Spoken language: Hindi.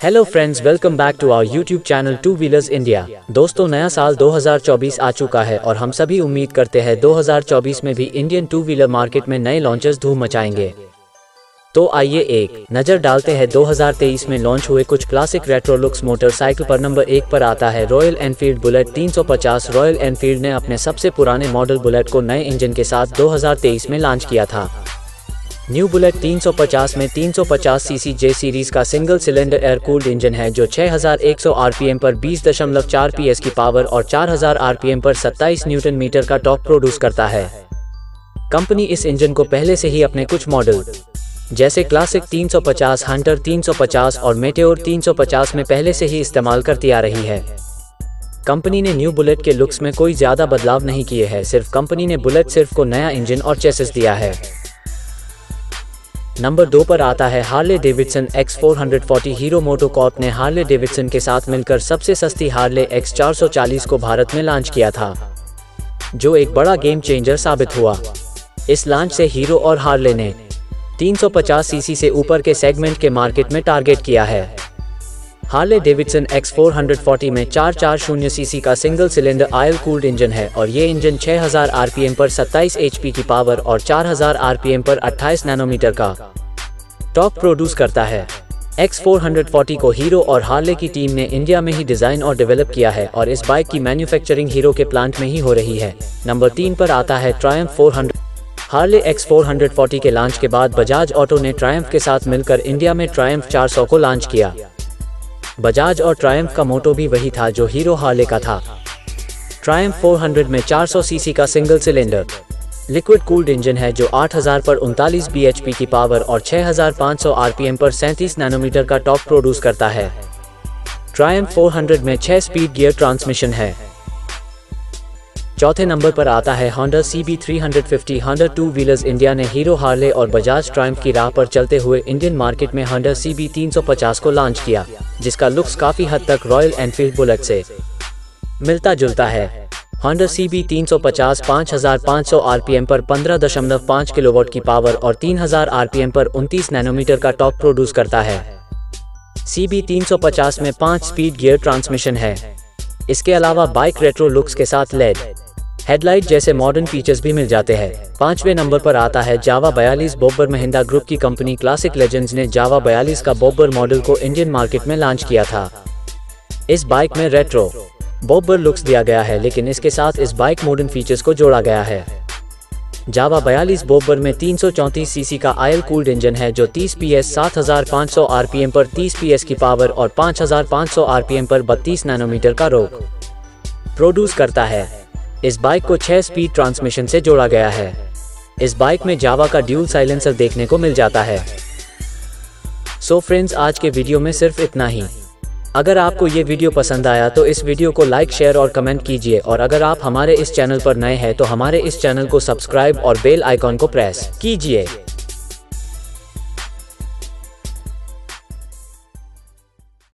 Hello friends welcome back to our YouTube channel two wheelers India दोस्तों, नया साल 2024 आ चुका है और हम सभी उम्मीद करते हैं 2024 में भी इंडियन टू व्हीलर मार्केट में नए लॉन्चर्स धूम मचाएँगे। तो आइए एक नज़र डालते हैं 2023 में लॉन्च हुए कुछ क्लासिक रेट्रो लुक्स मोटरसाइकिल पर नंबर एक पर आता है Royal Enfield Bullet 350 Royal Enfield ने अपने सबसे पुराने मॉडल बुलेट को नए इंजन के साथ 2023 में लॉन्च किया था। न्यू बुलेट 350 में 350 सीसी जे सीरीज़ का single cylinder air cooled engine है, जो 6100 आरपीएम पर 20.4 पीएस की पावर और 4000 आरपीएम पर 27 न्यूटन मीटर का टॉप प्रोड्यूस करता है। कंपनी इस इंजन को पहले से ही अपने कुछ मॉडल, जैसे क्लासिक 350 हंटर 350 और मेटेओर 350 में पहले से ही इस्तेमाल करती आ रही है। कंपनी ने न्यू बुलेट के लुक्स में कोई ज़्यादा बदलाव नहीं किए हैं, सिर्फ़ कंपनी ने बुलेट सिर्फ़ को नया इंजन और चेसिस दिया है। नंबर दो पर आता है Harley Davidson X four Hero MotoCorp ने हार्ले डेविडसन के साथ मिलकर सबसे सस्ती हार्ले एक्स 440 को भारत में लॉन्च किया था, जो एक बड़ा गेम चेंजर साबित हुआ। इस लॉन्च से हीरो और हार्ले ने 350 सीसी से ऊपर के सेगमेंट के मार्केट में टारगेट किया है। हार्ले डेविडसन एक्स 440 में 440 सीसी का single cylinder oil cooled engine है और ये इंजन 6000 आरपीएम पर 27 एचपी की पावर और 4000 आरपीएम पर 28 नैनोमीटर का टॉप प्रोड्यूस करता है। एक्स 440 को हीरो और हार्ले की टीम ने इंडिया में ही डिज़ाइन और डेवलप किया है और इस बाइक की मैन्युफैक्चरिंग हीरो के प्लांट में ही हो रही है। नंबर तीन पर आता है ट्रायम्फ 400 हार्ले एक्स 440 के लॉन्च के बाद बजाज ऑटो ने ट्रायम्फ के साथ मिलकर इंडिया में ट्रायम्फ 400 को लॉन्च किया। बजाज और ट्रायम्फ का मोटो भी वही था जो हीरो हार्ले का था। ट्रायम्फ 400 में 400 सीसी का single cylinder. Liquid cooled engine है जो 8000 पर उनतालीस बी की पावर और 6500 आरपीएम पर 37 नैनोमीटर का टॉप प्रोड्यूस करता है। ट्रायम्फ 400 में 6 स्पीड गियर ट्रांसमिशन है। चौथे नंबर पर आता है Honda CB350 Honda two wheelers India ने हीरो हार्ले और बजाज ट्रायम्फ की राह पर चलते हुए इंडियन मार्केट में Honda CB350 को लॉन्च किया, जिसका लुक्स काफ़ी हद तक रॉयल एनफील्ड बुलेट से मिलता जुलता है। Honda CB 350 5500 आरपीएम पर 15.5 किलोवाट की पावर और 3000 आरपीएम पर 29 नैनोमीटर का टॉप प्रोड्यूस करता है। CB 350 में 5 स्पीड गियर ट्रांसमिशन है। इसके अलावा बाइक रेट्रो लुक्स के साथ लेड हेडलाइट जैसे मॉडर्न फीचर्स भी मिल जाते हैं। पाँचवें नंबर पर आता है जावा बयालीस बोबर महिंदा ग्रुप की कंपनी क्लासिक लेजेंड्स ने जावा बयालीस का बोबर मॉडल को इंडियन मार्केट में लॉन्च किया था। इस बाइक में रेट्रो बोबर लुक्स दिया गया है, लेकिन इसके साथ इस बाइक मॉडर्न फीचर्स को जोड़ा गया है। जावा बयालीस बोबर में 334 सीसी का आयल कूल्ड इंजन है, जो 30 पीएस 7500 आरपीएम पर 30 पीएस की पावर और 5500 आरपीएम पर 32 नैनोमीटर का रोक प्रोड्यूस करता है। इस बाइक को 6 स्पीड ट्रांसमिशन से जोड़ा गया है। इस बाइक में जावा का ड्यूल साइलेंसर देखने को मिल जाता है। सो so फ्रेंड्स आज के वीडियो में सिर्फ़ इतना ही। अगर आपको ये वीडियो पसंद आया तो इस वीडियो को लाइक शेयर और कमेंट कीजिए और अगर आप हमारे इस चैनल पर नए हैं तो हमारे इस चैनल को सब्सक्राइब और बेल आइकॉन को प्रेस कीजिए।